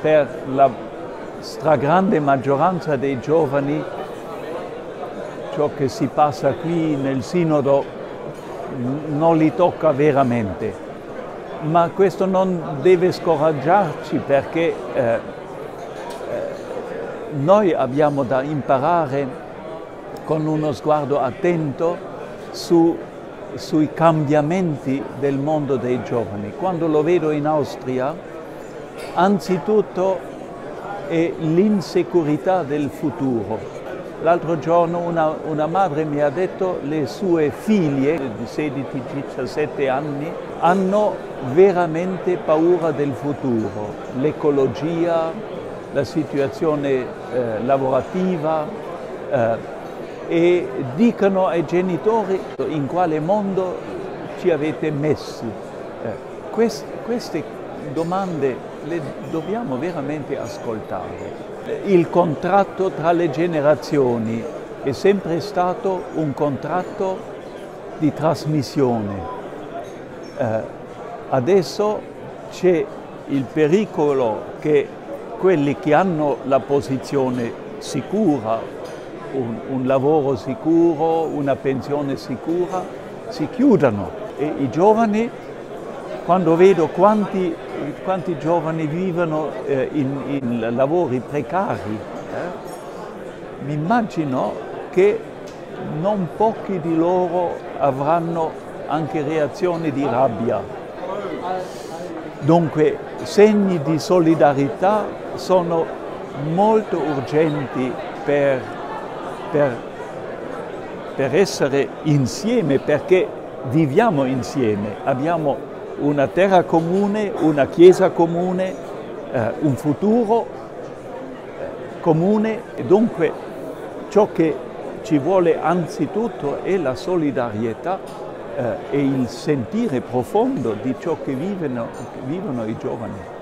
per la stragrande maggioranza dei giovani ciò che si passa qui nel sinodo non li tocca veramente, ma questo non deve scoraggiarci perché eh, noi abbiamo da imparare con uno sguardo attento su, sui cambiamenti del mondo dei giovani. Quando lo vedo in Austria, anzitutto è l'insecurità del futuro. L'altro giorno una, una, madre mi ha detto che le sue figlie di 16-17 anni hanno veramente paura del futuro, l'ecologia, la situazione eh, lavorativa eh, e dicono ai genitori in quale mondo ci avete messi. Eh, quest, queste domande le dobbiamo veramente ascoltare. Il contratto tra le generazioni è sempre stato un contratto di trasmissione. Eh, adesso c'è il pericolo che quelli che hanno la posizione sicura, un, un, lavoro sicuro, una pensione sicura, si chiudano e i giovani, quando vedo quanti, quanti giovani vivono eh, in, in, lavori precari, eh, mi immagino che non pochi di loro avranno anche reazioni di rabbia. Dunque segni di solidarietà sono molto urgenti per, per, per essere insieme, perché viviamo insieme, abbiamo una terra comune, una chiesa comune, eh, un futuro eh, comune e dunque ciò che ci vuole anzitutto è la solidarietà eh, e il sentire profondo di ciò che vivono, vivono i giovani.